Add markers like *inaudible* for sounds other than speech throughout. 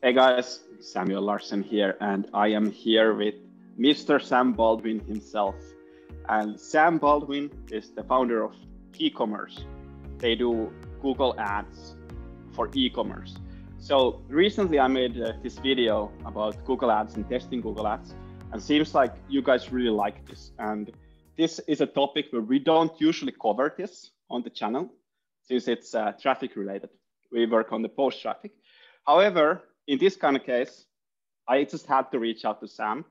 Hey guys, Samuel Larsen here, and I am here with Mr. Sam Baldwin himself. And Sam Baldwin is the founder of Keycommerce. They do Google Ads for e-commerce. So recently I made uh, this video about Google Ads and testing Google Ads, and seems like you guys really like this. And this is a topic where we don't usually cover this on the channel, since it's uh, traffic related. We work on the post traffic. However, in this kind of case, I just had to reach out to Sam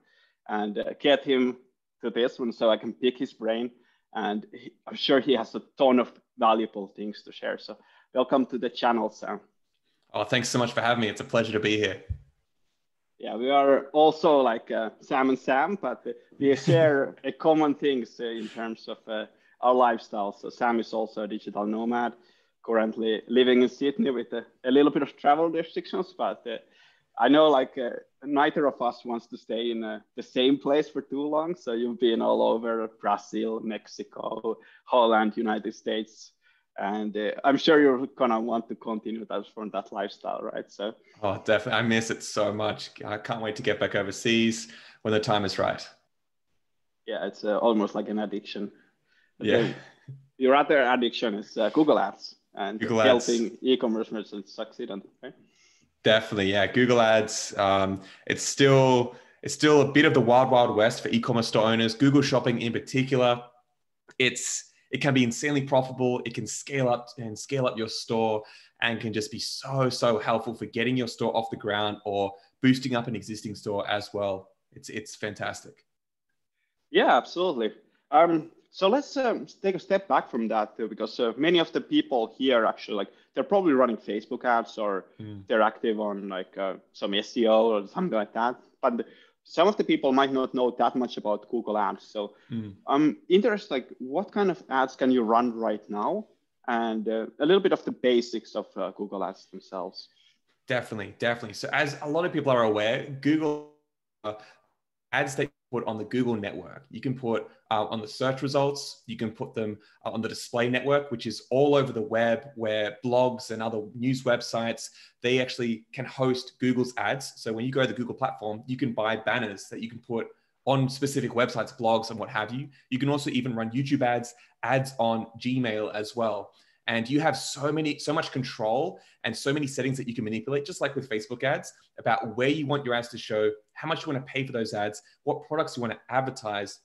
and uh, get him to this one so I can pick his brain. And he, I'm sure he has a ton of valuable things to share. So welcome to the channel, Sam. Oh, thanks so much for having me. It's a pleasure to be here. Yeah, we are also like uh, Sam and Sam, but we *laughs* share a common things uh, in terms of uh, our lifestyle. So Sam is also a digital nomad currently living in Sydney with a, a little bit of travel restrictions, but uh, I know like uh, neither of us wants to stay in uh, the same place for too long. So you've been all over Brazil, Mexico, Holland, United States, and uh, I'm sure you're gonna want to continue that from that lifestyle, right? So. Oh, definitely. I miss it so much. I can't wait to get back overseas when the time is right. Yeah, it's uh, almost like an addiction. Yeah. Your other addiction is uh, Google Ads and Google helping Ads. e-commerce merchants succeed on. Right? Definitely, yeah. Google Ads. Um, it's still it's still a bit of the wild wild west for e-commerce store owners. Google Shopping in particular, it's it can be insanely profitable. It can scale up and scale up your store and can just be so so helpful for getting your store off the ground or boosting up an existing store as well. It's it's fantastic. Yeah, absolutely. Um, so let's um, take a step back from that too, because uh, many of the people here actually like they're probably running Facebook ads or Mm. they're active on like uh, some SEO or something like that. But some of the people might not know that much about Google Ads. So Mm. I'm interested, like what kind of ads can you run right now, and uh, a little bit of the basics of uh, Google Ads themselves. Definitely, definitely. So, as a lot of people are aware, Google uh, ads that put on the Google network, you can put uh, on the search results, you can put them uh, on the display network, which is all over the web, where blogs and other news websites they actually can host Google's ads. So, when you go to the Google platform, you can buy banners that you can put on specific websites, blogs, and what have you. You can also even run YouTube ads, ads on Gmail as well and you have so many so much control and so many settings that you can manipulate just like with facebook ads about where you want your ads to show how much you want to pay for those ads what products you want to advertise.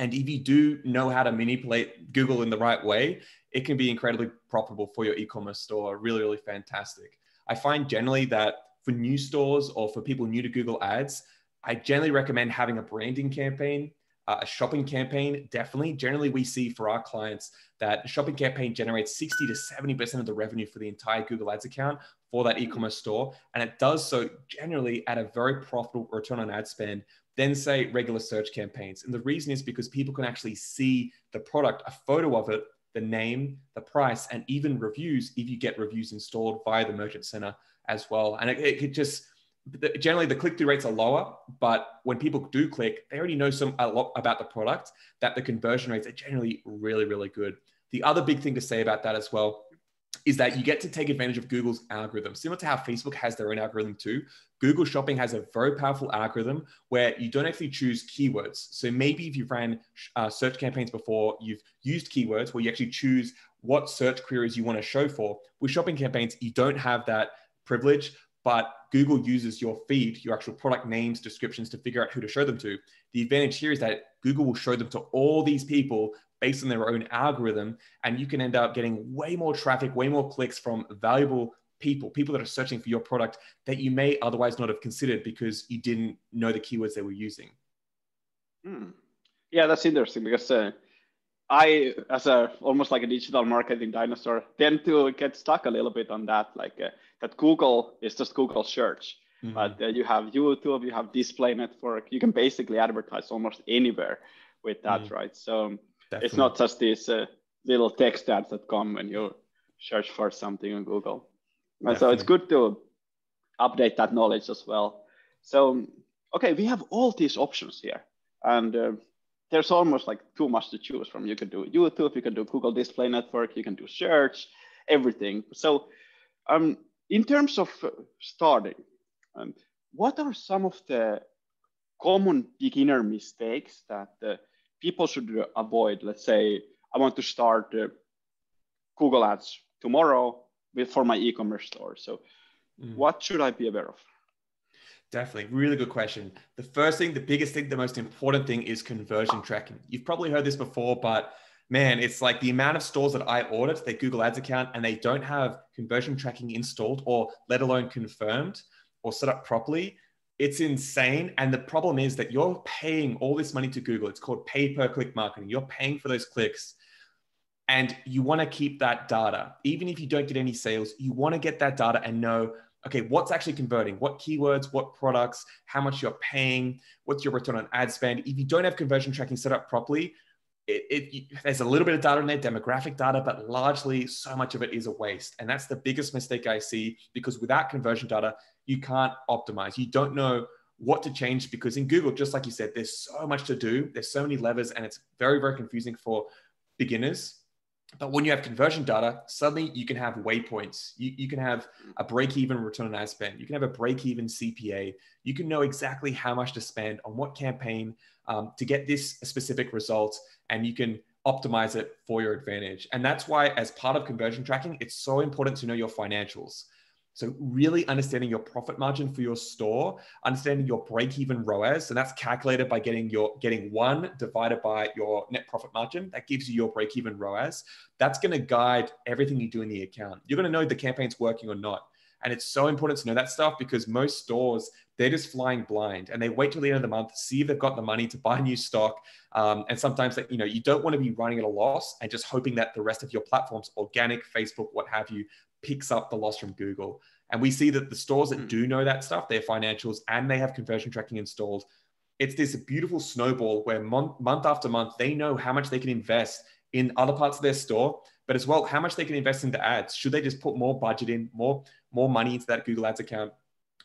And if you do know how to manipulate google in the right way it can be incredibly profitable for your e-commerce store. Really really fantastic. I find generally that for new stores or for people new to google ads i generally recommend having a branding campaign Uh, a shopping campaign definitely generally we see for our clients that a shopping campaign generates 60 to 70% of the revenue for the entire Google Ads account for that e-commerce store. And it does so generally at a very profitable return on ad spend than say regular search campaigns. And the reason is because people can actually see the product, a photo of it, the name, the price, and even reviews if you get reviews installed via the merchant center as well. And it, it just generally the click-through rates are lower, but when people do click, they already know some a lot about the product that the conversion rates are generally really, really good. The other big thing to say about that as well is that you get to take advantage of Google's algorithm. Similar to how Facebook has their own algorithm too, Google Shopping has a very powerful algorithm where you don't actually choose keywords. So maybe if you've ran uh, search campaigns before, you've used keywords where you actually choose what search queries you want to show for. With shopping campaigns, you don't have that privilege, but Google uses your feed, your actual product names, descriptions to figure out who to show them to. The advantage here is that Google will show them to all these people based on their own algorithm, and you can end up getting way more traffic, way more clicks from valuable people, people that are searching for your product that you may otherwise not have considered because you didn't know the keywords they were using. Hmm. Yeah, that's interesting because uh, I, as a almost like a digital marketing dinosaur, tend to get stuck a little bit on that, like uh, that Google is just Google search. Mm-hmm. But uh, you have YouTube, you have display network. You can basically advertise almost anywhere with that, mm-hmm. right? So Definitely. it's not just these uh, little text ads that come when you search for something on Google. And so it's good to update that knowledge as well. So, okay, we have all these options here. And uh, there's almost like too much to choose from. You can do YouTube, you can do Google Display Network, you can do search, everything. So, um, in terms of starting, Um, what are some of the common beginner mistakes that uh, people should avoid? Let's say I want to start uh, Google Ads tomorrow with for my e-commerce store. So, mm. what should I be aware of? Definitely. Really good question. The first thing, the biggest thing, the most important thing is conversion tracking. You've probably heard this before, but man, it's like the amount of stores that I audit their Google Ads account and they don't have conversion tracking installed or let alone confirmed or set up properly. It's insane. And the problem is that you're paying all this money to Google. It's called pay per click marketing. You're paying for those clicks and you want to keep that data. Even if you don't get any sales, you want to get that data and know okay, what's actually converting? What keywords, what products, how much you're paying, what's your return on ad spend? If you don't have conversion tracking set up properly, it, it, there's a little bit of data in there, demographic data, but largely so much of it is a waste. And that's the biggest mistake I see because without conversion data, you can't optimize. You don't know what to change because in Google, just like you said, there's so much to do. There's so many levers and it's very, very confusing for beginners but when you have conversion data, suddenly you can have waypoints. You, you can have a break even return on ad spend. You can have a break even CPA. You can know exactly how much to spend on what campaign um, to get this specific result. And you can optimize it for your advantage. And that's why, as part of conversion tracking, it's so important to know your financials. So really understanding your profit margin for your store, understanding your break-even ROAS, and that's calculated by getting your getting one divided by your net profit margin. That gives you your break-even ROAS. That's going to guide everything you do in the account. You're going to know the campaign's working or not. And it's so important to know that stuff because most stores, they're just flying blind and they wait till the end of the month, see if they've got the money to buy new stock. Um, and sometimes that, you know, you don't want to be running at a loss and just hoping that the rest of your platforms, organic, Facebook, what have you, picks up the loss from Google. And we see that the stores that hmm. do know that stuff, their financials, and they have conversion tracking installed, it's this beautiful snowball where month, month after month, they know how much they can invest in other parts of their store, but as well, how much they can invest into ads. Should they just put more budget in, more, more money into that Google Ads account?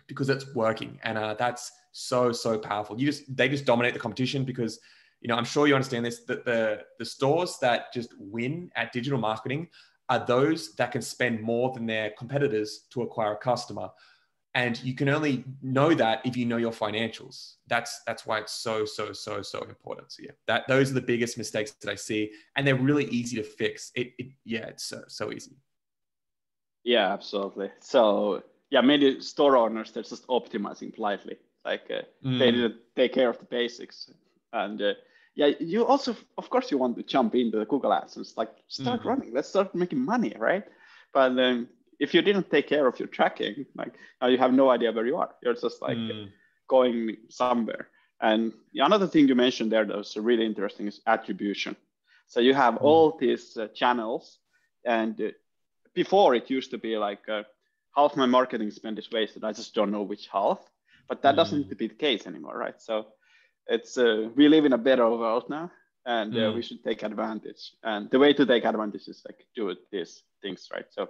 Because it's working. And uh, that's so, so powerful. You just, they just dominate the competition because you know, I'm sure you understand this, that the, the stores that just win at digital marketing are those that can spend more than their competitors to acquire a customer and you can only know that if you know your financials that's that's why it's so so so so important so yeah that those are the biggest mistakes that i see and they're really easy to fix it, it yeah it's so so easy yeah absolutely so yeah many store owners they're just optimizing politely like uh, mm. they didn't take care of the basics and uh, yeah, you also, of course, you want to jump into the Google Ads and like start mm-hmm. running. Let's start making money, right? But um, if you didn't take care of your tracking, like now you have no idea where you are. You're just like mm. going somewhere. And another thing you mentioned there that was really interesting is attribution. So you have mm. all these uh, channels, and uh, before it used to be like uh, half my marketing spend is wasted. I just don't know which half. But that mm. doesn't need to be the case anymore, right? So it's uh, we live in a better world now and uh, mm. we should take advantage and the way to take advantage is like do these things right so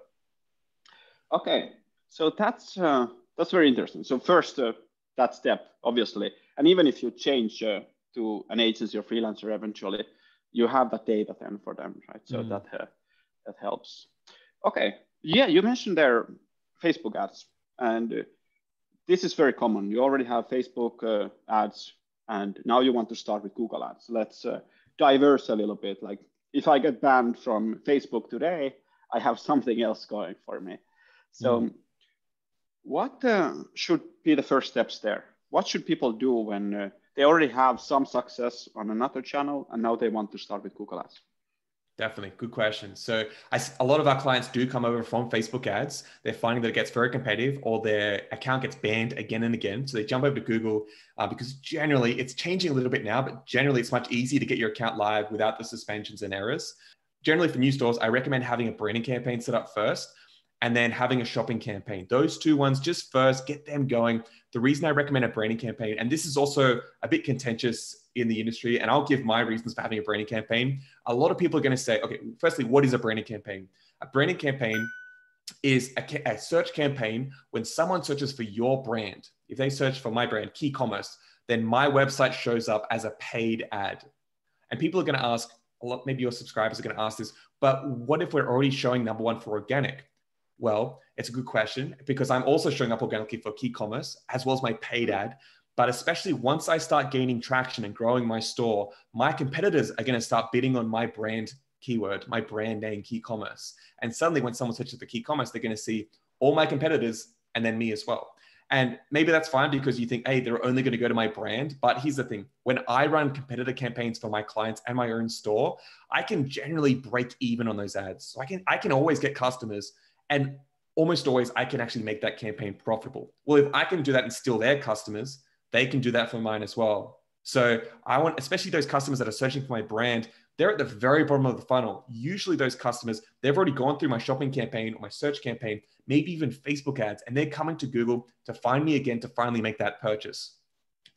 okay so that's uh, that's very interesting so first uh, that step obviously and even if you change uh, to an agency or freelancer eventually you have that data then for them right so mm. that uh, that helps okay yeah you mentioned there facebook ads and uh, this is very common you already have facebook ads and now you want to start with Google Ads. Let's uh, diverse a little bit. Like if I get banned from Facebook today, I have something else going for me. So, mm. what uh, should be the first steps there? What should people do when uh, they already have some success on another channel and now they want to start with Google Ads? Definitely. Good question. So I, a lot of our clients do come over from Facebook ads. They're finding that it gets very competitive or their account gets banned again and again. So they jump over to Google uh, because generally it's changing a little bit now, but generally it's much easier to get your account live without the suspensions and errors. Generally for new stores, I recommend having a branding campaign set up first and then having a shopping campaign. Those two ones just first get them going. The reason I recommend a branding campaign, and this is also a bit contentious in the industry, and I'll give my reasons for having a branding campaign. A lot of people are going to say, okay, firstly, what is a branding campaign? A branding campaign is a, a search campaign when someone searches for your brand. If they search for my brand, Keycommerce, then my website shows up as a paid ad. And people are going to ask, a lot, maybe your subscribers are going to ask this, but what if we're already showing number one for organic? Well, it's a good question because I'm also showing up organically for Keycommerce as well as my paid hmm. ad. But especially once I start gaining traction and growing my store, my competitors are going to start bidding on my brand keyword, my brand name, Keycommerce. And suddenly, when someone searches for Keycommerce, they're going to see all my competitors and then me as well. And maybe that's fine because you think, hey, they're only going to go to my brand. But here's the thing when I run competitor campaigns for my clients and my own store, I can generally break even on those ads. So I can I can always get customers and almost always I can actually make that campaign profitable. Well, if I can do that and steal their customers, they can do that for mine as well. So I want, especially those customers that are searching for my brand, they're at the very bottom of the funnel. Usually, those customers, they've already gone through my shopping campaign or my search campaign, maybe even Facebook ads, and they're coming to Google to find me again to finally make that purchase.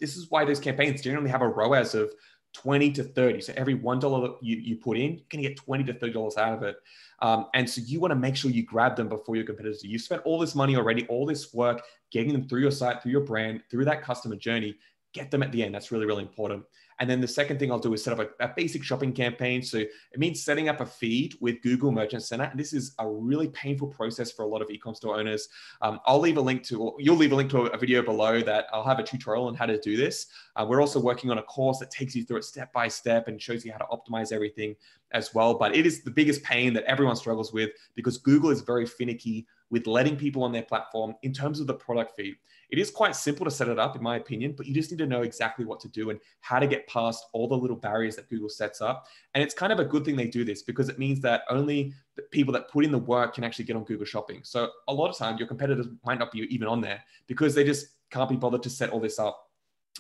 This is why those campaigns generally have a ROAS of 20 to 30. So every $1 that you, you put in, you can get 20 to $30 out of it. Um, and so you want to make sure you grab them before your competitors do. You've spent all this money already, all this work, getting them through your site, through your brand, through that customer journey. Get them at the end. That's really, really important. And then the second thing I'll do is set up a, a, basic shopping campaign. So it means setting up a feed with Google Merchant Center. And this is a really painful process for a lot of e-com store owners. Um, I'll leave a link to, you'll leave a link to a, video below that I'll have a tutorial on how to do this. Uh, we're also working on a course that takes you through it step by step and shows you how to optimize everything as well. But it is the biggest pain that everyone struggles with because Google is very finicky with letting people on their platform in terms of the product feed. It is quite simple to set it up, in my opinion, but you just need to know exactly what to do and how to get past all the little barriers that Google sets up. And it's kind of a good thing they do this because it means that only people that put in the work can actually get on Google Shopping. So a lot of times your competitors might not be even on there because they just can't be bothered to set all this up.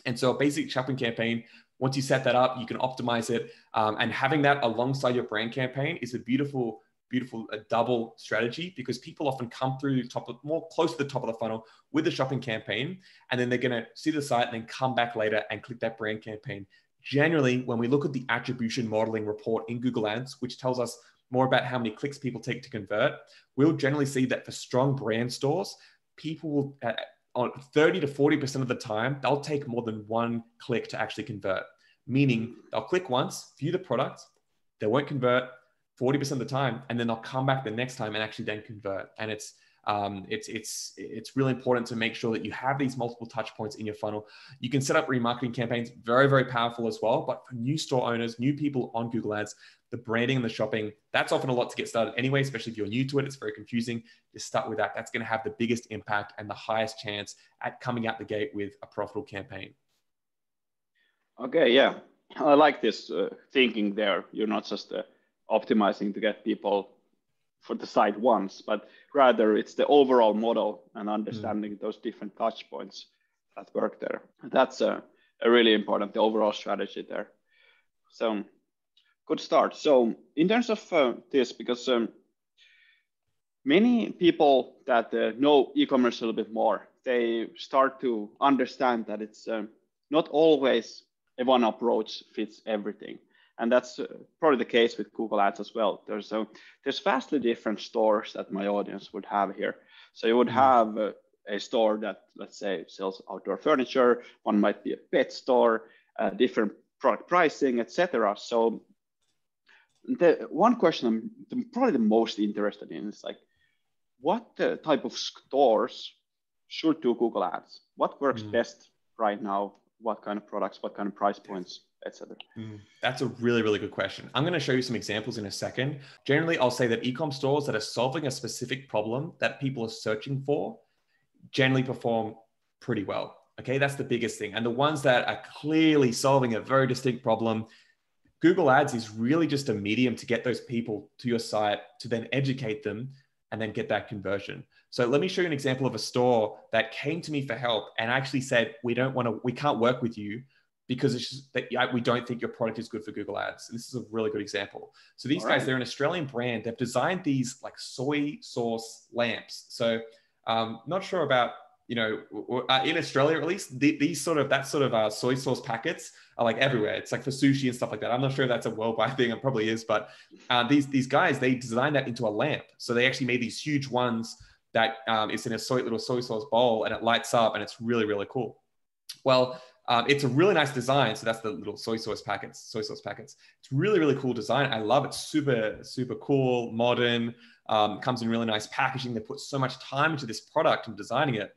And so a basic shopping campaign once you set that up, you can optimize it. Um, and having that alongside your brand campaign is a beautiful beautiful a double strategy because people often come through the top of more close to the top of the funnel with the shopping campaign and then they're going to see the site and then come back later and click that brand campaign. Generally when we look at the attribution modeling report in google ads which tells us more about how many clicks people take to convert we'll generally see that for strong brand stores people will uh, on 30 to 40% of the time they'll take more than one click to actually convert. Meaning they'll click once view the product they won't convert 40% of the time and then they'll come back the next time and actually then convert. And it's um, it's it's it's really important to make sure that you have these multiple touch points in your funnel. You can set up remarketing campaigns very very powerful as well but for new store owners new people on google ads the branding and the shopping that's often a lot to get started anyway especially if you're new to it it's very confusing. Just start with that. That's going to have the biggest impact and the highest chance at coming out the gate with a profitable campaign. Okay yeah. I like this uh, thinking there. You're not just a optimizing to get people for the site once, but rather it's the overall model and understanding mm. those different touch points that work there. That's a, a really important, the overall strategy there. So good start. So in terms of uh, this, because um, many people that uh, know e-commerce a little bit more, they start to understand that it's um, not always a one approach fits everything and that's uh, probably the case with Google Ads as well. There's a, there's vastly different stores that my audience would have here. So you would mm-hmm. have a, a store that, let's say, sells outdoor furniture. One might be a pet store, uh, different product pricing, etc. So the one question I'm probably the most interested in is like, what uh, type of stores should do Google Ads? What works mm. best right now? What kind of products? What kind of price points? Etc. Mm, that's a really, really good question. I'm going to show you some examples in a second. Generally, I'll say that ecom stores that are solving a specific problem that people are searching for generally perform pretty well. Okay, that's the biggest thing. And the ones that are clearly solving a very distinct problem, Google Ads is really just a medium to get those people to your site to then educate them and then get that conversion. So let me show you an example of a store that came to me for help and actually said, we don't want to, we can't work with you because it's just that we don't think your product is good for Google Ads. This is a really good example. So these All guys, right. they're an Australian brand. They've designed these like soy sauce lamps. So um, not sure about you know uh, in Australia at least the, these sort of that sort of uh, soy sauce packets are like everywhere. It's like for sushi and stuff like that. I'm not sure if that's a worldwide thing. It probably is, but uh, these these guys they designed that into a lamp. So they actually made these huge ones that um, it's in a soy little soy sauce bowl and it lights up and it's really really cool. Well, Um, it's a really nice design. So that's the little soy sauce packets, soy sauce packets. It's really, really cool design. I love it. Super, super cool, modern. Um, comes in really nice packaging. They put so much time into this product and designing it.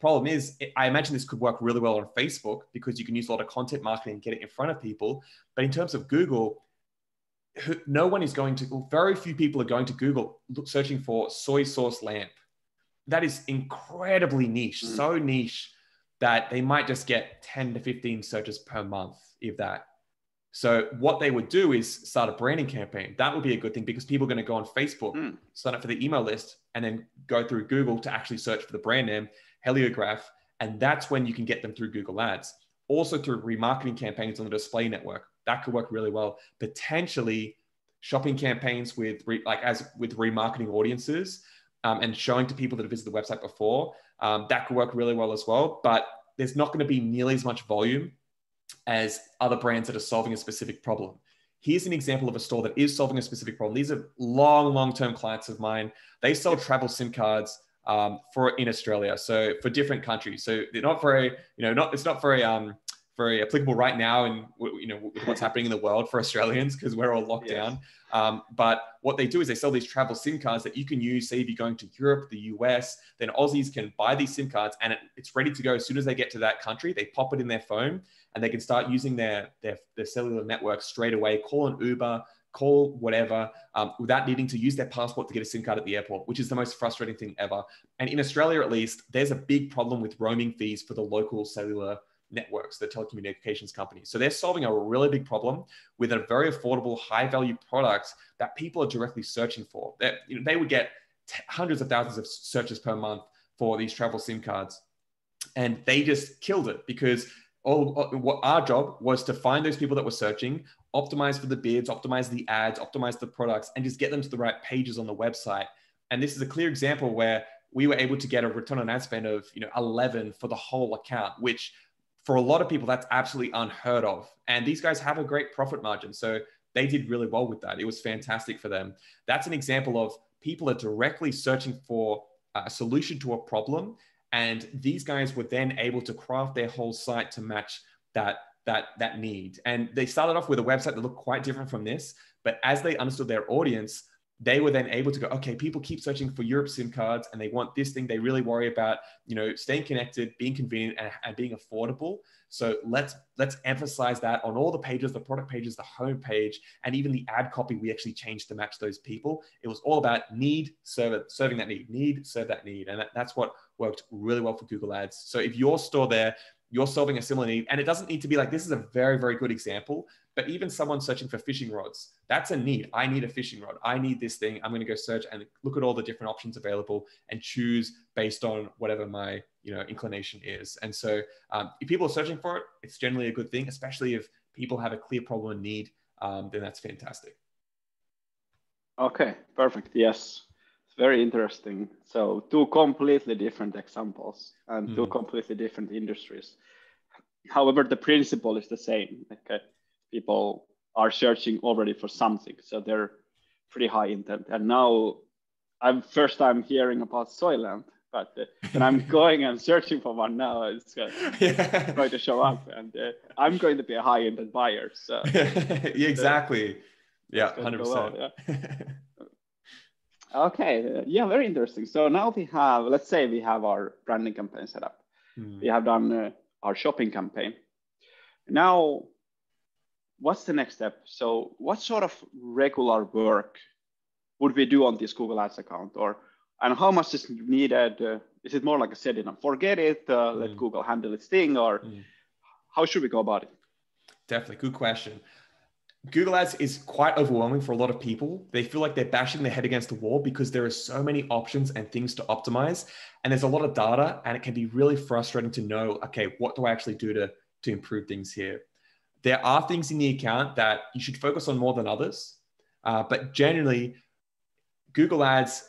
Problem is, I imagine this could work really well on Facebook because you can use a lot of content marketing and get it in front of people. But in terms of Google, no one is going to, very few people are going to Google searching for soy sauce lamp. That is incredibly niche, mm. so niche that they might just get 10 to 15 searches per month, if that. So what they would do is start a branding campaign. That would be a good thing because people are going to go on Facebook, mm. sign up for the email list, and then go through Google to actually search for the brand name, Heliograph, and that's when you can get them through Google Ads. Also through remarketing campaigns on the display network. That could work really well. Potentially shopping campaigns with re, like as with remarketing audiences um, and showing to people that have visited the website before. Um, that could work really well as well. But there's not going to be nearly as much volume as other brands that are solving a specific problem. Here's an example of a store that is solving a specific problem. These are long, long-term clients of mine. They sell travel SIM cards um, for in Australia, so for different countries. So they're not very, you know, not it's not very um, very applicable right now and you know what's happening in the world for Australians because we're all locked yes. down. Um, but what they do is they sell these travel SIM cards that you can use. Say if you're going to Europe, the US, then Aussies can buy these SIM cards and it, it's ready to go as soon as they get to that country. They pop it in their phone and they can start using their their, their cellular network straight away. Call an Uber, call whatever um, without needing to use their passport to get a SIM card at the airport, which is the most frustrating thing ever. And in Australia, at least, there's a big problem with roaming fees for the local cellular networks, the telecommunications companies. So they're solving a really big problem with a very affordable, high value product that people are directly searching for. That you know, they would get t- hundreds of thousands of searches per month for these travel SIM cards. And they just killed it because all what our job was to find those people that were searching, optimize for the bids, optimize the ads, optimize the products, and just get them to the right pages on the website. And this is a clear example where we were able to get a return on ad spend of you know 11 for the whole account, which for a lot of people, that's absolutely unheard of. And these guys have a great profit margin. So they did really well with that. It was fantastic for them. That's an example of people are directly searching for a solution to a problem. And these guys were then able to craft their whole site to match that that that need. And they started off with a website that looked quite different from this, but as they understood their audience, they were then able to go, okay, people keep searching for Europe SIM cards and they want this thing. They really worry about, you know, staying connected, being convenient and, and, being affordable. So let's let's emphasize that on all the pages, the product pages, the home page, and even the ad copy we actually changed to match those people. It was all about need, serve, serving that need, need, serve that need. And that, that's what worked really well for Google Ads. So if your store there you're solving a similar need. And it doesn't need to be like this is a very, very good example, but even someone searching for fishing rods, that's a need. I need a fishing rod. I need this thing. I'm going to go search and look at all the different options available and choose based on whatever my you know inclination is. And so um, if people are searching for it, it's generally a good thing, especially if people have a clear problem and need, um, then that's fantastic. Okay, perfect. Yes very interesting. So two completely different examples and mm. two hmm. completely different industries. However, the principle is the same. Like uh, people are searching already for something, so they're pretty high intent. And now, I'm first time hearing about Soylent, but uh, when I'm *laughs* going and searching for one now, it's uh, yeah. going to show up, and uh, I'm going to be a high intent buyer. So *laughs* exactly, yeah, hundred percent. *laughs* Okay, uh, yeah, very interesting. So now we have, let's say we have our branding campaign set up. Mm. We have done uh, our shopping campaign. Now, what's the next step? So, what sort of regular work would we do on this Google Ads account, or and how much is needed? Uh, is it more like a set it and forget it, uh, mm. let Google handle its thing, or mm. how should we go about it? Definitely, good question. Google Ads is quite overwhelming for a lot of people. They feel like they're bashing their head against the wall because there are so many options and things to optimize. And there's a lot of data, and it can be really frustrating to know okay, what do I actually do to, to improve things here? There are things in the account that you should focus on more than others. Uh, but generally, Google Ads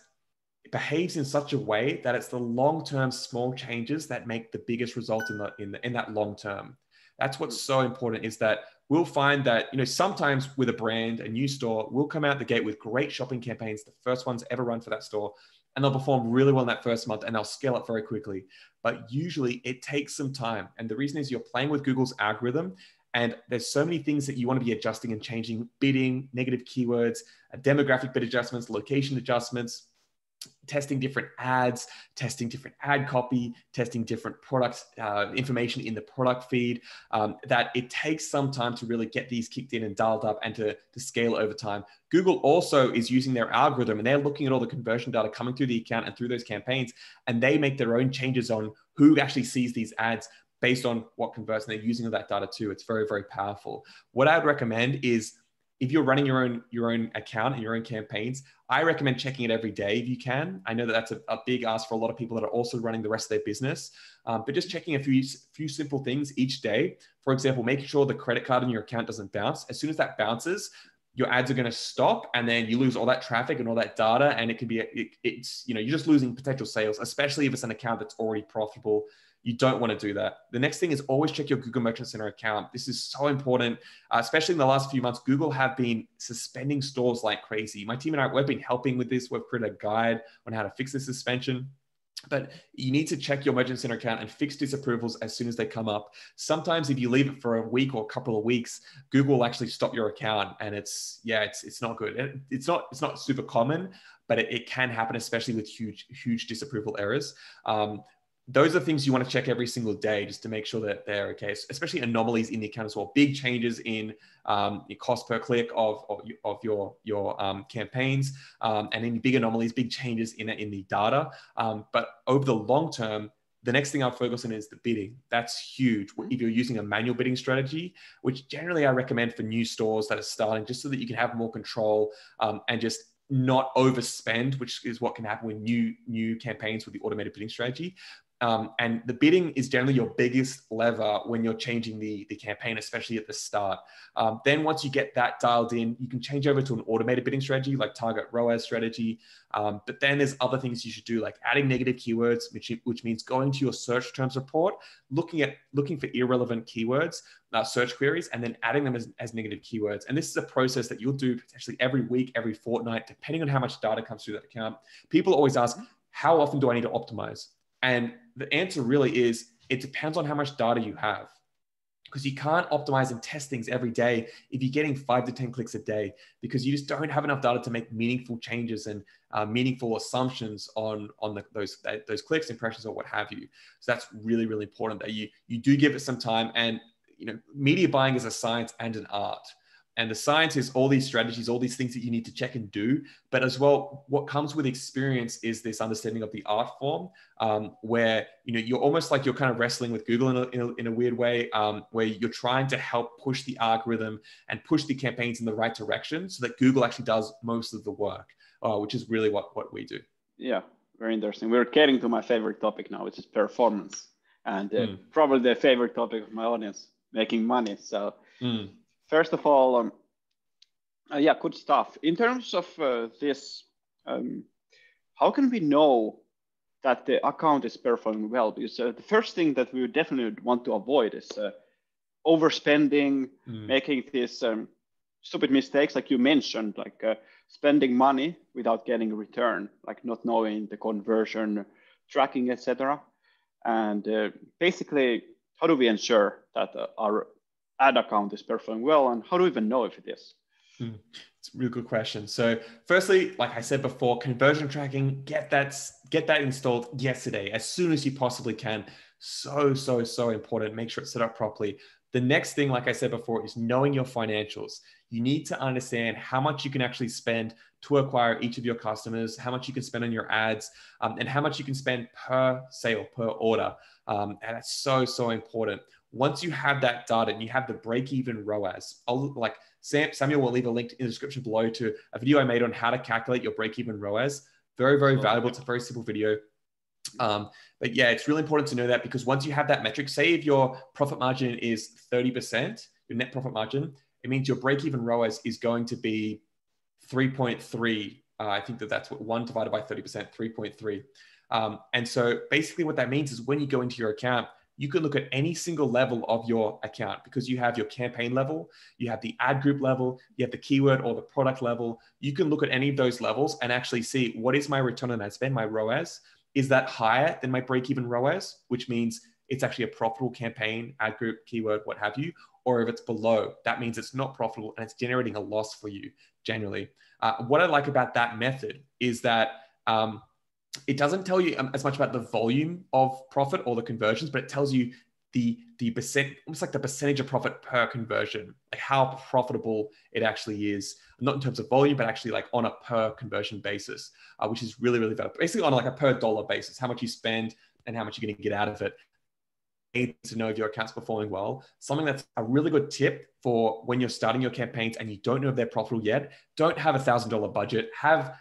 behaves in such a way that it's the long-term small changes that make the biggest result in, the, in, the, in that long term. That's what's so important is that we'll find that you know sometimes with a brand a new store we'll come out the gate with great shopping campaigns the first ones ever run for that store and they'll perform really well in that first month and they'll scale up very quickly. But usually it takes some time. And the reason is you're playing with Google's algorithm and there's so many things that you want to be adjusting and changing bidding, negative keywords, uh, demographic bid adjustments, location adjustments, testing different ads, testing different ad copy, testing different product uh, information in the product feed, um, that it takes some time to really get these kicked in and dialed up and to, to scale over time. Google also is using their algorithm and they're looking at all the conversion data coming through the account and through those campaigns, and they make their own changes on who actually sees these ads based on what converts and they're using all that data too. It's very, very powerful. What I would recommend is if you're running your own your own account and your own campaigns, I recommend checking it every day if you can. I know that that's a, a big ask for a lot of people that are also running the rest of their business, um, but just checking a few few simple things each day. For example, making sure the credit card in your account doesn't bounce. As soon as that bounces, your ads are going to stop, and then you lose all that traffic and all that data, and it can be it, it's you know you're just losing potential sales, especially if it's an account that's already profitable you don't want to do that. The next thing is always check your Google Merchant Center account. This is so important, uh, especially in the last few months. Google have been suspending stores like crazy. My team and I, we've been helping with this. We've created a guide on how to fix the suspension. But you need to check your Merchant Center account and fix disapprovals as soon as they come up. Sometimes, if you leave it for a week or a couple of weeks, Google will actually stop your account, and it's yeah, it's it's not good. It, it's not it's not super common, but it, it, can happen, especially with huge huge disapproval errors. Um, those are things you want to check every single day just to make sure that they're okay, especially anomalies in the account as well. Big changes in um, cost per click of, of, of your, your um, campaigns um, and any big anomalies, big changes in, in the data. Um, but over the long term, the next thing I'll focus on is the bidding. That's huge. If you're using a manual bidding strategy, which generally I recommend for new stores that are starting, just so that you can have more control um, and just not overspend, which is what can happen with new new campaigns with the automated bidding strategy. Um, and the bidding is generally your biggest lever when you're changing the, the campaign, especially at the start. Um, then once you get that dialed in, you can change over to an automated bidding strategy like target ROAS strategy. Um, but then there's other things you should do, like adding negative keywords, which, which means going to your search terms report, looking at looking for irrelevant keywords, uh, search queries, and then adding them as, as negative keywords. And this is a process that you'll do potentially every week, every fortnight, depending on how much data comes through that account. People always ask, how often do I need to optimize? And the answer really is it depends on how much data you have. Because you can't optimize and test things every day if you're getting five to 10 clicks a day, because you just don't have enough data to make meaningful changes and uh, meaningful assumptions on, on the, those, those clicks, impressions, or what have you. So that's really, really important that you, you do give it some time. And you know, media buying is a science and an art and the science is all these strategies all these things that you need to check and do. But as well what comes with experience is this understanding of the art form um, where you know you're almost like you're kind of wrestling with google in a, in a, in a weird way um, where you're trying to help push the algorithm and push the campaigns in the right direction so that google actually does most of the work uh, which is really what, what we do. Yeah very interesting. We're getting to my favorite topic now which is performance. And uh, mm. probably the favorite topic of my audience making money. So mm first of all, um, uh, yeah, good stuff. In terms of uh, this, um, how can we know that the account is performing well? Because uh, the first thing that we definitely want to avoid is uh, overspending, mm. making these um, stupid mistakes, like you mentioned, like uh, spending money without getting a return, like not knowing the conversion tracking, etc. And uh, basically, how do we ensure that our ad account is performing well and how do we even know if it is? Hmm. it's a really good question. So firstly like i said before conversion tracking get that get that installed yesterday as soon as you possibly can. So so so important. Make sure it's set up properly. The next thing like i said before is knowing your financials. You need to understand how much you can actually spend to acquire each of your customers how much you can spend on your ads um, and how much you can spend per sale per order. Um, and that's so so important once you have that data and you have the break even ROAS, I'll, like Sam, Samuel will leave a link in the description below to a video I made on how to calculate your break even ROAS. Very, very oh, valuable. It's a very simple video. Um, but yeah, it's really important to know that because once you have that metric, say if your profit margin is 30%, your net profit margin, it means your break even ROAS is going to be 3.3. Uh, I think that that's what one divided by 30%, 3.3. Um, and so basically what that means is when you go into your account, you can look at any single level of your account because you have your campaign level, you have the ad group level, you have the keyword or the product level. You can look at any of those levels and actually see what is my return on ad spend, my ROAS. Is that higher than my break even ROAS, which means it's actually a profitable campaign, ad group, keyword, what have you? Or if it's below, that means it's not profitable and it's generating a loss for you generally. Uh, what I like about that method is that um, it doesn't tell you um, as much about the volume of profit or the conversions, but it tells you the the percent almost like the percentage of profit per conversion, like how profitable it actually is, not in terms of volume, but actually like on a per conversion basis, uh, which is really really valuable. Basically on like a per dollar basis, how much you spend and how much you're going to get out of it. Need to know if your account's performing well. Something that's a really good tip for when you're starting your campaigns and you don't know if they're profitable yet. Don't have a thousand dollar budget. Have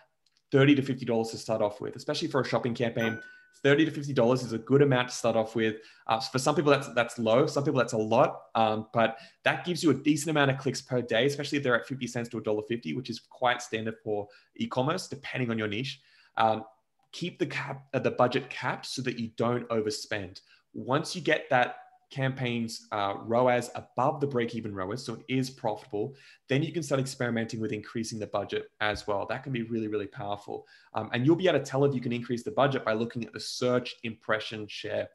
30 to $50 to start off with, especially for a shopping campaign. 30 to 50 dollars is a good amount to start off with. Uh, for some people that's that's low. Some people that's a lot. Um, but that gives you a decent amount of clicks per day especially if they're at 50 cents to a dollar 50 which is quite standard for e-commerce depending on your niche. Um, keep the cap uh, the budget capped so that you don't overspend. Once you get that campaigns uh, ROAS above the break even ROAS, so it is profitable, then you can start experimenting with increasing the budget as well. That can be really, really powerful. Um, and you'll be able to tell if you can increase the budget by looking at the search impression share.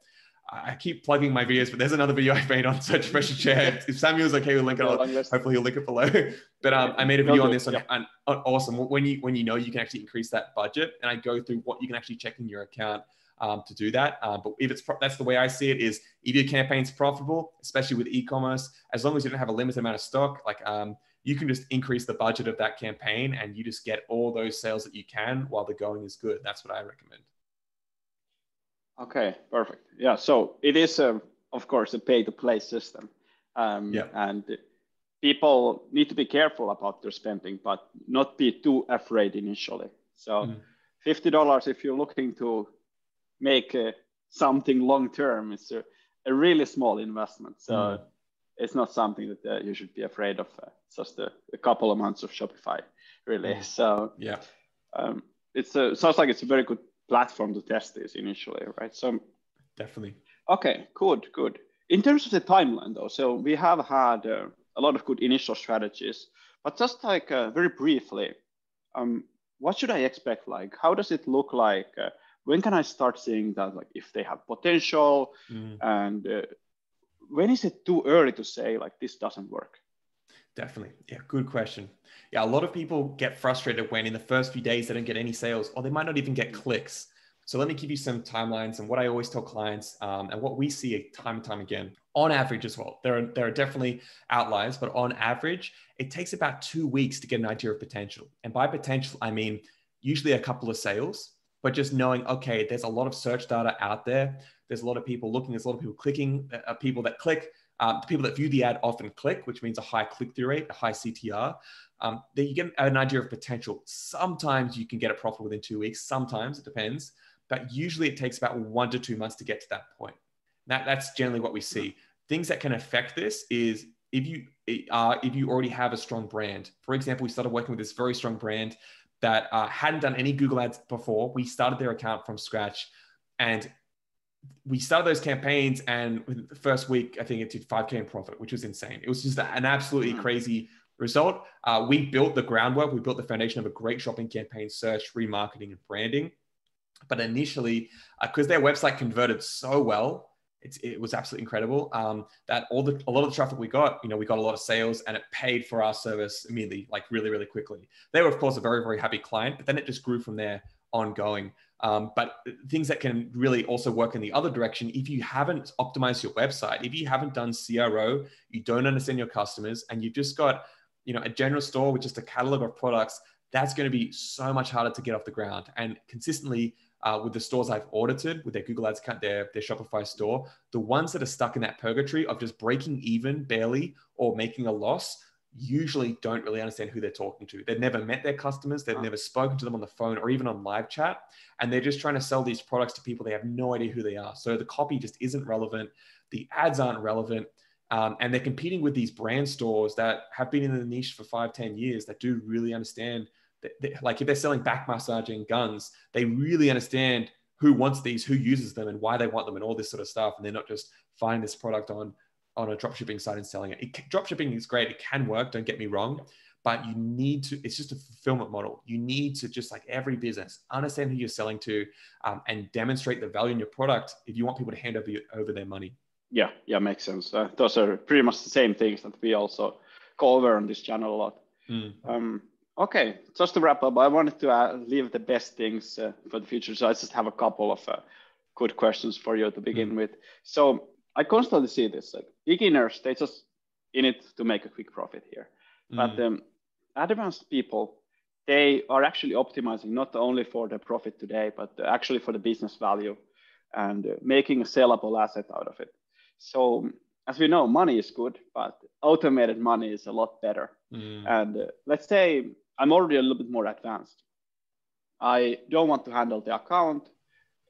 I keep plugging my videos, but there's another video I made on search impression share. If Samuel's okay, we'll link it. Hopefully, he'll link it below. *laughs* But um, I made a video on this, on, on, on awesome. When you when you know you can actually increase that budget, and I go through what you can actually check in your account um, to do that. Uh, but if it's pro- that's the way I see it is if your campaign's profitable, especially with e-commerce, as long as you don't have a limited amount of stock, like um, you can just increase the budget of that campaign and you just get all those sales that you can while the going is good. That's what I recommend. Okay, perfect. Yeah, so it is a, of course a pay to play system. Um, yeah. And people need to be careful about their spending, but not be too afraid initially. So. Mm. $50 if you're looking to make uh, something long term is a, a, really small investment. So mm. it's not something that uh, you should be afraid of. Uh, just a, a, couple of months of Shopify, really. Mm. So yeah, um, it's a, sounds like it's a very good platform to test this initially, right? So definitely. Okay, good, good. In terms of the timeline, though, so we have had uh, a lot of good initial strategies, but just like uh, very briefly, um, what should I expect? Like, how does it look like? When can I start seeing that, like if they have potential, mm. and uh, when is it too early to say like this doesn't work? Definitely, yeah, good question. Yeah, a lot of people get frustrated when in the first few days they don't get any sales, or they might not even get clicks. So let me give you some timelines and what I always tell clients, um, and what we see time and time again. On average, as well, there are there are definitely outliers, but on average, it takes about two weeks to get an idea of potential. And by potential, I mean usually a couple of sales but just knowing, okay, there's a lot of search data out there. There's a lot of people looking, there's a lot of people clicking, uh, uh people that click, um, people that view the ad often click, which means a high click through rate, a high CTR. Um, then you get an idea of potential. Sometimes you can get a profit within two weeks, sometimes it depends, but usually it takes about one to two months to get to that point. That, that's generally what we see. Things that can affect this is if you uh, if you already have a strong brand. For example, we started working with this very strong brand that uh, hadn't done any Google ads before. We started their account from scratch and we started those campaigns and the first week, I think it did 5K in profit, which was insane. It was just an absolutely mm-hmm. crazy result. Uh, we built the groundwork. We built the foundation of a great shopping campaign, search, remarketing, and branding. But initially, because uh, their website converted so well, it's, it was absolutely incredible. Um, that all the a lot of the traffic we got, you know, we got a lot of sales, and it paid for our service immediately, like really, really quickly. They were, of course, a very, very happy client, but then it just grew from there ongoing. Um, but things that can really also work in the other direction, if you haven't optimized your website, if you haven't done CRO, you don't understand your customers, and you've just got, you know, a general store with just a catalog of products, that's going to be so much harder to get off the ground. And consistently uh, with the stores I've audited with their Google Ads account, their, their Shopify store, the ones that are stuck in that purgatory of just breaking even barely or making a loss usually don't really understand who they're talking to. They've never met their customers, they've never spoken to them on the phone or even on live chat, and they're just trying to sell these products to people they have no idea who they are. So the copy just isn't relevant, the ads aren't relevant. Um, and they're competing with these brand stores that have been in the niche for five, ten years that do really understand they, like if they're selling back massaging guns, they really understand who wants these, who uses them, and why they want them, and all this sort of stuff. And they're not just finding this product on on a dropshipping site and selling it. it dropshipping is great; it can work. Don't get me wrong, but you need to. It's just a fulfillment model. You need to just like every business understand who you're selling to, um, and demonstrate the value in your product if you want people to hand over you, over their money. Yeah, yeah, makes sense. Uh, those are pretty much the same things that we also go over on this channel a lot. Mm. Um, okay, just to wrap up, I wanted to uh, leave the best things uh, for the future. So I just have a couple of uh, good questions for you to begin mm. with. So I constantly see this like beginners, they just in it to make a quick profit here. Mm. But um, advanced people, they are actually optimizing not only for the profit today, but actually for the business value and uh, making a sellable asset out of it. So as we know, money is good, but automated money is a lot better. Mm. And uh, let's say I'm already a little bit more advanced. I don't want to handle the account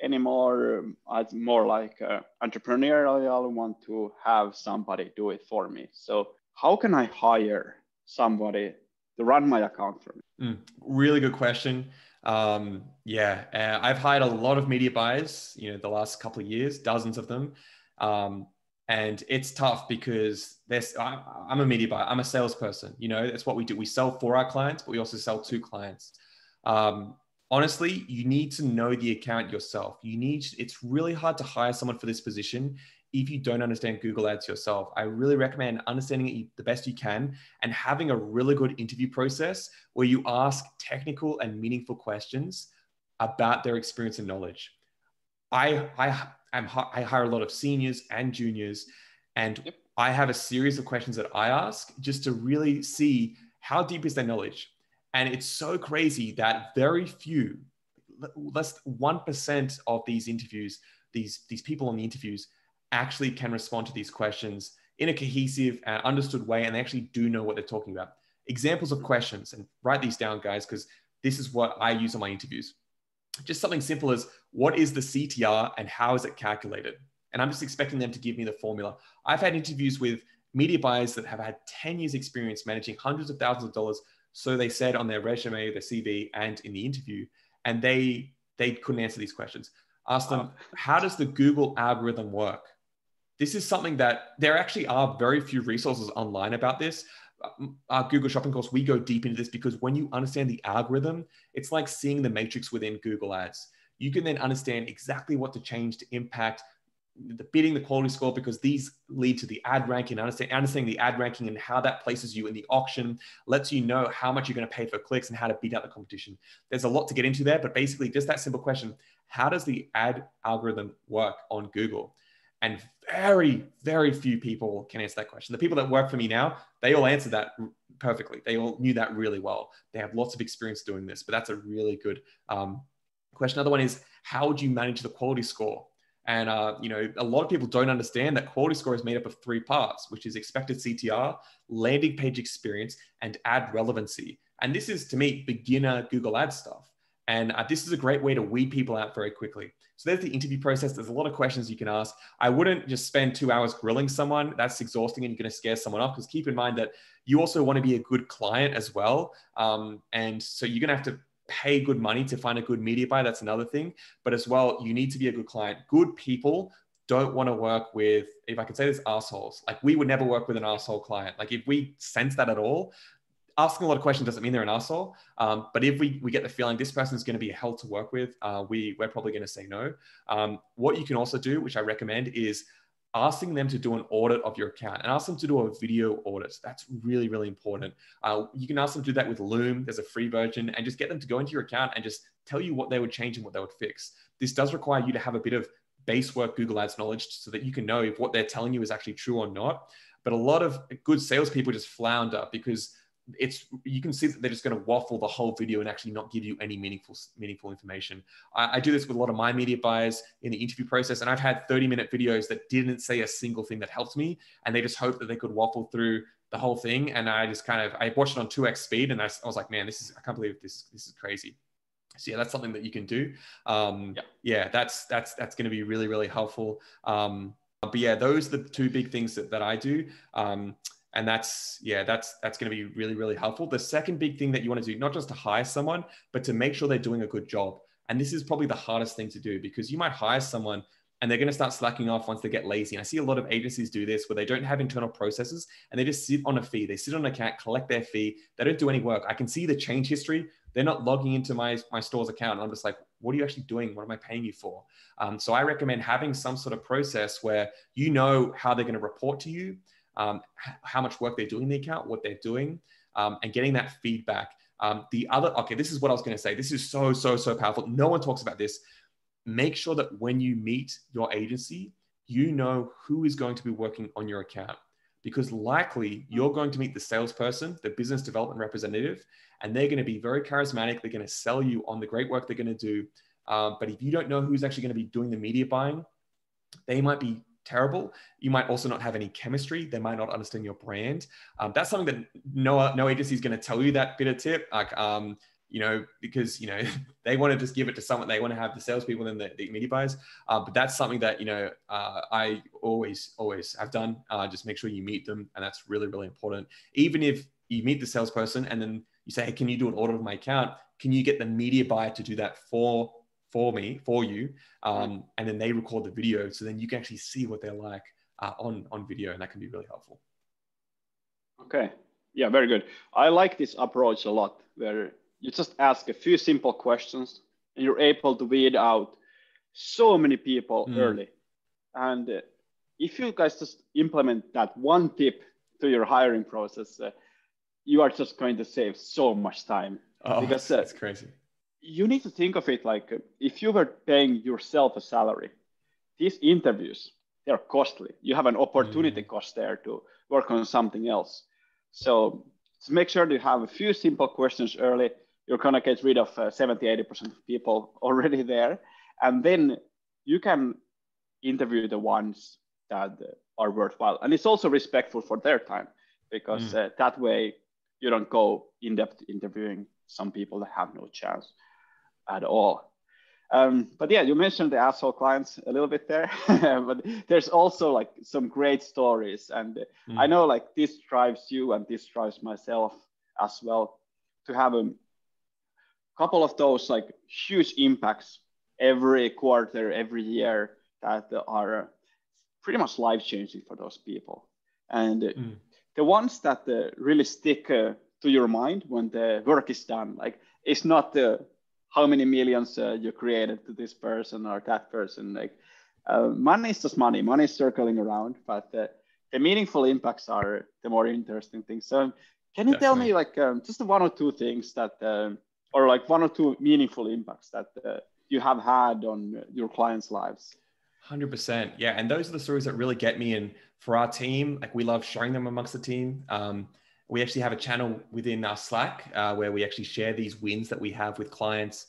anymore. It's more like uh, entrepreneurial. I want to have somebody do it for me. So how can I hire somebody to run my account for me? Mm, really good question. Um, yeah, uh, I've hired a lot of media buyers. You know, the last couple of years, dozens of them. Um, and it's tough because there's I'm a media buyer, I'm a salesperson. You know, that's what we do. We sell for our clients, but we also sell to clients. Um, honestly, you need to know the account yourself. You need. It's really hard to hire someone for this position if you don't understand Google Ads yourself. I really recommend understanding it the best you can and having a really good interview process where you ask technical and meaningful questions about their experience and knowledge. I I I'm, I hire a lot of seniors and juniors, and yep. I have a series of questions that I ask just to really see how deep is their knowledge. And it's so crazy that very few, less one percent of these interviews, these these people on the interviews, actually can respond to these questions in a cohesive and understood way, and they actually do know what they're talking about. Examples of mm-hmm. questions, and write these down, guys, because this is what I use on my interviews just something simple as what is the CTR and how is it calculated? And I'm just expecting them to give me the formula. I've had interviews with media buyers that have had 10 years experience managing hundreds of thousands of dollars. So they said on their resume, their CV, and in the interview, and they they couldn't answer these questions. Ask them, how does the Google algorithm work? This is something that there actually are very few resources online about this our Google Shopping course, we go deep into this because when you understand the algorithm, it's like seeing the matrix within Google Ads. You can then understand exactly what to change to impact the bidding, the quality score, because these lead to the ad ranking. Understand, understanding the ad ranking and how that places you in the auction lets you know how much you're going to pay for clicks and how to beat out the competition. There's a lot to get into there, but basically, just that simple question: How does the ad algorithm work on Google? And very, very few people can answer that question. The people that work for me now, they all answered that perfectly. They all knew that really well. They have lots of experience doing this, but that's a really good um, question. Another one is how would you manage the quality score? And uh, you know, a lot of people don't understand that quality score is made up of three parts, which is expected CTR, landing page experience, and ad relevancy. And this is to me beginner Google Ads stuff. And uh, this is a great way to weed people out very quickly. So there's the interview process. There's a lot of questions you can ask. I wouldn't just spend two hours grilling someone. That's exhausting and you're going to scare someone off because keep in mind that you also want to be a good client as well. Um, and so you're going to have to pay good money to find a good media buyer. That's another thing. But as well, you need to be a good client. Good people don't want to work with, if I could say this, assholes. Like we would never work with an asshole client. Like if we sense that at all, asking a lot of questions doesn't mean they're an asshole. Um, but if we, we get the feeling this person is going to be a hell to work with, uh, we, we're probably going to say no. Um, what you can also do, which I recommend, is asking them to do an audit of your account and ask them to do a video audit. That's really, really important. Uh, you can ask them to do that with Loom. There's a free version and just get them to go into your account and just tell you what they would change and what they would fix. This does require you to have a bit of base work Google Ads knowledge so that you can know if what they're telling you is actually true or not. But a lot of good salespeople just flounder because it's you can see that they're just going to waffle the whole video and actually not give you any meaningful meaningful information. I, I, do this with a lot of my media buyers in the interview process, and I've had 30 minute videos that didn't say a single thing that helped me, and they just hope that they could waffle through the whole thing. And I just kind of I watched it on 2x speed, and I, I was like, man, this is I can't believe this this is crazy. So yeah, that's something that you can do. Um, yeah. yeah, that's that's that's going to be really really helpful. Um, but yeah, those are the two big things that, that I do. Um, and that's yeah that's that's going to be really really helpful the second big thing that you want to do not just to hire someone but to make sure they're doing a good job And this is probably the hardest thing to do because you might hire someone and they're going to start slacking off once they get lazy. And I see a lot of agencies do this where they don't have internal processes and they just sit on a fee. They sit on an account, collect their fee. They don't do any work. I can see the change history. They're not logging into my, my store's account. And I'm just like, what are you actually doing? What am I paying you for? Um, so I recommend having some sort of process where you know how they're going to report to you, um, how much work they're doing in the account, what they're doing, um, and getting that feedback. Um, the other, okay, this is what I was going to say. This is so, so, so powerful. No one talks about this make sure that when you meet your agency, you know who is going to be working on your account because likely you're going to meet the salesperson, the business development representative, and they're going to be very charismatic. They're going to sell you on the great work they're going to do. Um, but if you don't know who's actually going to be doing the media buying, they might be terrible. You might also not have any chemistry. They might not understand your brand. Um, that's something that no no agency is going to tell you that bit of tip. Like um, you know, because you know *laughs* they want to just give it to someone. They want to have the salespeople and the, the media buyers. Uh, but that's something that you know uh, I always always have done. Uh, just make sure you meet them, and that's really really important. Even if you meet the salesperson and then you say, "Hey, can you do an audit of my account? Can you get the media buyer to do that for for me for you?" Um, and then they record the video, so then you can actually see what they're like uh, on on video, and that can be really helpful. Okay. Yeah, very good. I like this approach a lot, where you just ask a few simple questions and you're able to weed out so many people mm. early. And uh, if you guys just implement that one tip to your hiring process, uh, you are just going to save so much time. Oh, because *laughs* uh, that's crazy. You need to think of it like uh, if you were paying yourself a salary, these interviews they're costly. You have an opportunity mm. cost there to work on something else. So, so make sure to have a few simple questions early you're going to get rid of uh, 70, 80% of people *laughs* already there. And then you can interview the ones that are worthwhile. And it's also respectful for their time because mm. uh, that way you don't go in depth interviewing some people that have no chance at all. Um, but yeah, you mentioned the asshole clients a little bit there, *laughs* but there's also like some great stories. And mm. I know like this drives you and this drives myself as well to have a couple of those like huge impacts every quarter, every year that are pretty much life changing for those people. And mm. the ones that uh, really stick uh, to your mind when the work is done, like it's not the how many millions uh, you created to this person or that person. Like uh, money is just money. Money is circling around, but the meaningful impacts are the more interesting things. So, can you Definitely. tell me like um, just one or two things that um, or like one or two meaningful impacts that uh, you have had on your clients' lives? 100%. Yeah. And those are the stories that really get me. And for our team, like we love sharing them amongst the team. Um, we actually have a channel within our Slack uh, where we actually share these wins that we have with clients,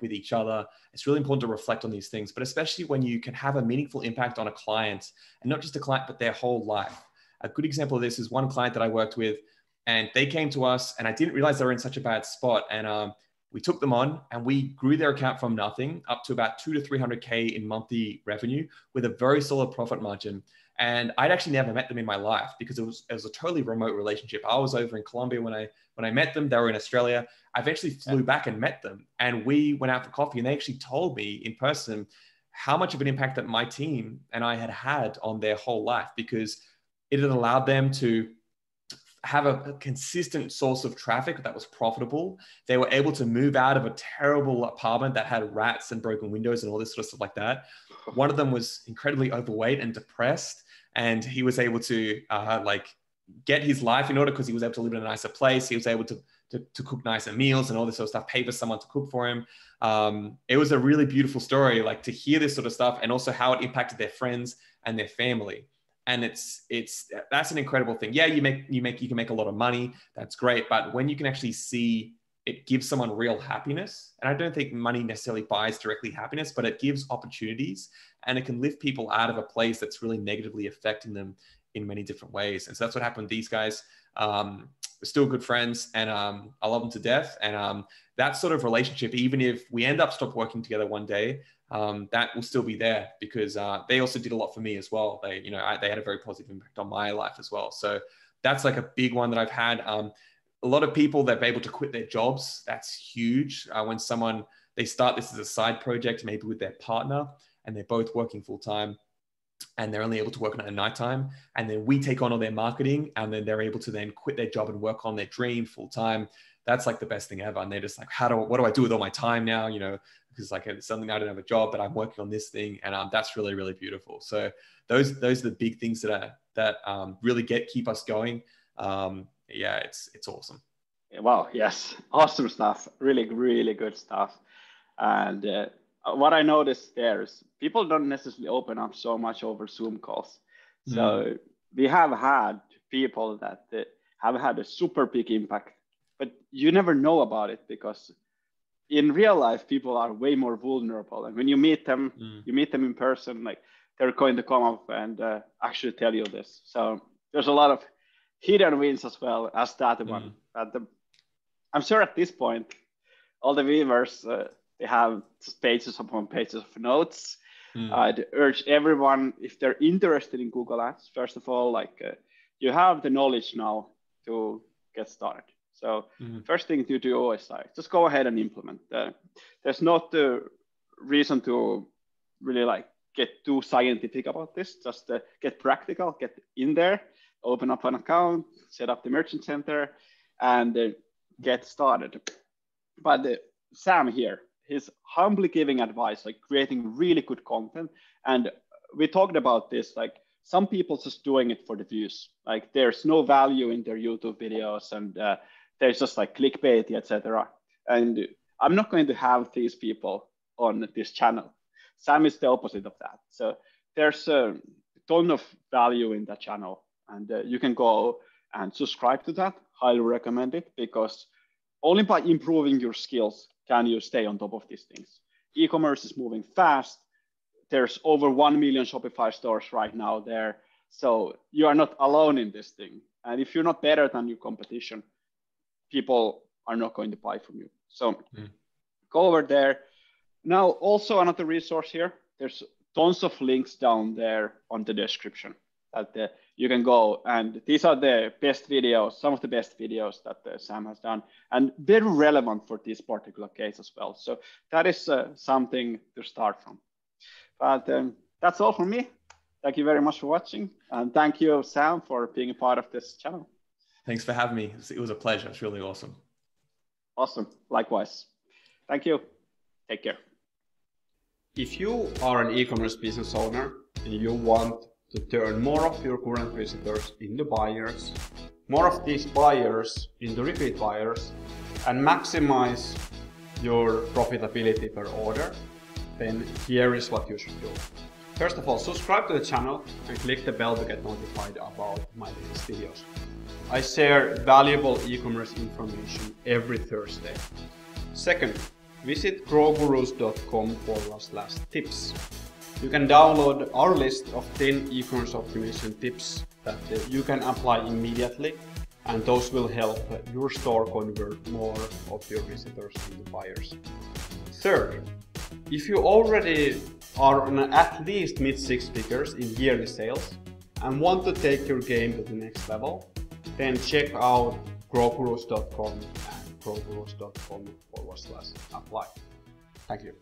with each other. It's really important to reflect on these things, but especially when you can have a meaningful impact on a client and not just a client, but their whole life. A good example of this is one client that I worked with and they came to us and i didn't realize they were in such a bad spot and um, we took them on and we grew their account from nothing up to about two to 300k in monthly revenue with a very solid profit margin. And i'd actually never met them in my life because it was, it was a totally remote relationship. I was over in colombia when i when i met them. They were in australia. I eventually flew back and met them and we went out for coffee and they actually told me in person how much of an impact that my team and i had had on their whole life because it had allowed them to have a, consistent source of traffic that was profitable. They were able to move out of a terrible apartment that had rats and broken windows and all this sort of stuff like that. One of them was incredibly overweight and depressed, and he was able to uh, like get his life in order because he was able to live in a nicer place. He was able to, to, to cook nicer meals and all this sort of stuff, pay for someone to cook for him. Um, it was a really beautiful story, like to hear this sort of stuff and also how it impacted their friends and their family and it's it's that's an incredible thing. Yeah you make you make you can make a lot of money. That's great. But when you can actually see it gives someone real happiness and i don't think money necessarily buys directly happiness but it gives opportunities and it can lift people out of a place that's really negatively affecting them in many different ways. And so that's what happened with these guys. Um, still good friends and um, i love them to death. And um, that sort of relationship even if we end up stop working together one day um, that will still be there because uh, they also did a lot for me as well. They, you know, I, they had a very positive impact on my life as well. So that's like a big one that I've had. Um, a lot of people that are able to quit their jobs. That's huge. Uh, when someone they start this as a side project, maybe with their partner, and they're both working full time and they're only able to work on it at nighttime. And then we take on all their marketing and then they're able to then quit their job and work on their dream full time. That's like the best thing ever. And they're just like, how do, what do I do with all my time now? You know, because like it's something I don't have a job, but I'm working on this thing. And um, that's really, really beautiful. So those, those are the big things that are, that um, really get, keep us going. Um, yeah, it's, it's awesome. Wow. Yes. Awesome stuff. Really, really good stuff. And uh, what I noticed there is people don't necessarily open up so much over Zoom calls. Mm. So we have had people that uh, have had a super big impact, but you never know about it because in real life people are way more vulnerable, and when you meet them, mm. you meet them in person, like they're going to come up and uh, actually tell you this. So there's a lot of hidden wins as well as that mm. one. But the, I'm sure at this point, all the viewers. Uh, they have pages upon pages of notes. Mm. I'd urge everyone, if they're interested in Google Ads, first of all, like uh, you have the knowledge now to get started. So mm. first thing to do is like just go ahead and implement. Uh, there's not the reason to really like get too scientific about this. Just uh, get practical, get in there, open up an account, set up the merchant center, and uh, get started. But uh, Sam here, he's humbly giving advice, like creating really good content. And we talked about this, like some people just doing it for the views. Like there's no value in their YouTube videos, and uh, there's just like clickbait, etc. And I'm not going to have these people on this channel. Sam is the opposite of that. So there's a ton of value in that channel, and uh, you can go and subscribe to that. Highly recommend it because only by improving your skills can you stay on top of these things? E-commerce is moving fast. There's over 1 million Shopify stores right now there. So you are not alone in this thing. And if you're not better than your competition, people are not going to buy from you. So mm. go over there. Now, also another resource here. There's tons of links down there on the description that uh, you can go and these are the best videos, some of the best videos that uh, Sam has done and very relevant for this particular case as well. So that is uh, something to start from. But um, that's all from me. Thank you very much for watching and thank you Sam for being a part of this channel. Thanks for having me. It was a pleasure. It's really awesome. Awesome. Likewise. Thank you. Take care. If you are an e-commerce business owner and you want to turn more of your current visitors into buyers, more of these buyers into repeat buyers, and maximize your profitability per order, then here is what you should do. First of all, subscribe to the channel and click the bell to get notified about my latest videos. I share valuable e-commerce information every Thursday. Second, visit crogurus.com forward slash tips you can download our list of 10 e-commerce optimization tips that you can apply immediately and those will help your store convert more of your visitors into buyers. Third, if you already are on at least mid six figures in yearly sales and want to take your game to the next level, then check out crogurus.com and crogurus.com forward slash apply. Thank you.